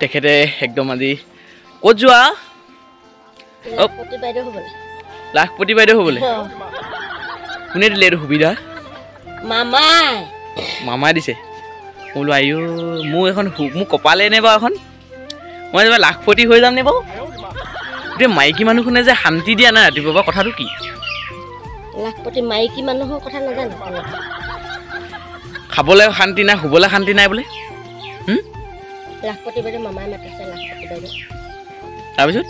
তেখেতে একদম আজি ক'ত যোৱা। লাখপতি বাইদেউ হ'বলে। কোনে দিলে এইটো সুবিধা? মামাই। দিছে। বোলো মোৰ এখন সু- মোৰ কপালে নে বাৰু এখন? মই যেনিবা লাখপতি হৈ যাম নে বাৰু? এতিয়া মাইকী মানুহখনে যে শান্তি দিয়া নাই ৰাতিপুৱা বাৰু কথাটো কি? লাখপতি মাইকী মানুহৰ কথা নাজানো। খাবলৈ শান্তি নাই শুবলৈ শান্তি নাই বোলে? লাখপতি বাইদেউ মামাই মাতিছে লাখপতি বাইদেউ। তাৰপিছত?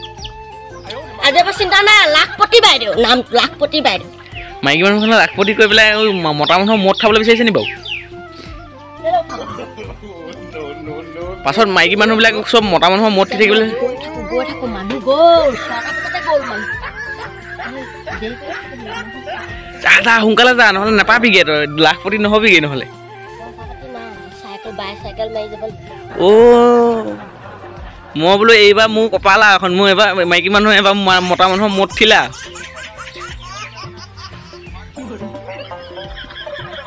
আজিৰ পৰা চিন্তা নাই লাখপতি বাইদেউ নাম লাখপতি বাইদেউ। মাইকী মানুহখনে লাখপতি কৰি পেলাই মতা মানুহৰ মদ খাবলৈ বিচাৰিছে নি বাৰু? পাছত মাইকী মানুহবিলাক চব মতা মানুহৰ মদ খাই থাকিবলৈ গৈ থাকো মানুহ গ'ল মানুহ। যা যা সোনকালে যা নহ'লে নাপাবিগে তই লাখপতি নহ'বিগে নহ'লে। চাইকেল বাইচাইকেল মাৰি যাব লাগিব। অ' মই বোলো এইবাৰ মোৰ কপাল এখন মোৰ এবাৰ মাইকী মানুহ এবাৰ মতা মানুহৰ মদ ঠিলা।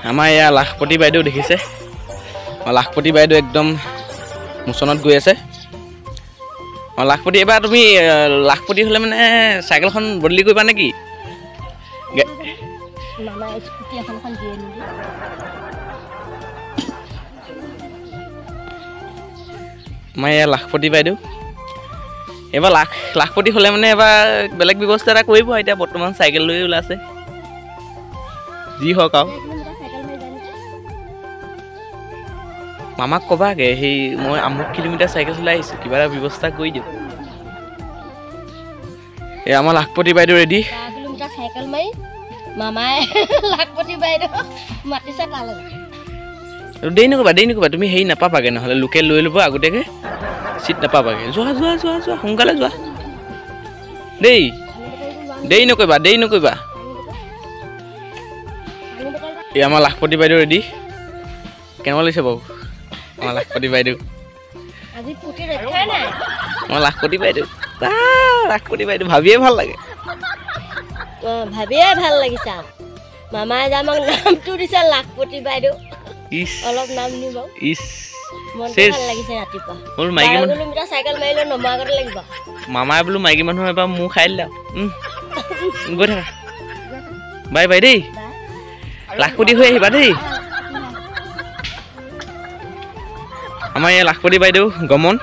আমাৰ এয়া লাখপতি বাইদেউ দেখিছে। অঁ লাখপতি বাইদেউ একদম মোচনত গৈ আছে। অঁ লাখপতি এইবাৰ তুমি লাখপতি হ'লে মানে চাইকেলখন বদলি কৰিবা নেকি? আমাৰ এয়া লাখপতি বাইদেউ। এইবাৰ লাখ লাখপতি হ'লে মানে এবাৰ বেলেগ ব্যৱস্থা এটা কৰিব এতিয়া বৰ্তমান চাইকেল লৈ ওলাইছে। যি হওক আৰু? মামাক ক'বাগে সেই মই আমুক কিলোমিটাৰ চাইকেল চলাই আহিছোঁ কিবা এটা ব্যৱস্থা কৰি দিয়ক। এই আমাৰ লাখপতি বাইদেউ ৰেডি বাৰ কিলোমিটাৰ চাইকেল মাৰি মামাই লাখপতি বাইদেউ মাতিছে তালৈ। দেৰি নকৰিবা দেৰি নকৰিবা তুমি হেৰি নাপাবাগে নহ'লে লোকে লৈ ল'ব আগতীয়াকৈ। চিট নাপাবাগে যোৱা যোৱা যোৱা যোৱা সোনকালে যোৱা দেই দেৰি নকৰিবা দেৰি নকৰিবা এই আমাৰ লাখপতি বাইদেউ ৰেডি কেনেকুৱা লাগিছে বাৰু আমাৰ লাখপতি বাইদেউ আমাৰ লাখপতি বাইদেউ লাখপতি বাইদেউ ভাবিয়ে ভাল লাগে ভাবিয়ে ভাল লাগিছে মামাই যে আমাক নামটো দিছে লাখপতি বাইদেউ অলপ নাম নিব বাৰ মামাই বোলো মাইকী মানুহ এবাৰ মোৰ খাই দিলে। গৈ থাকা। বাই বাই দেই। লাখপতি হৈ আহিবা দেই। আমাৰ এই লাখপতি বাইদেউ গমন।